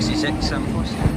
66 747.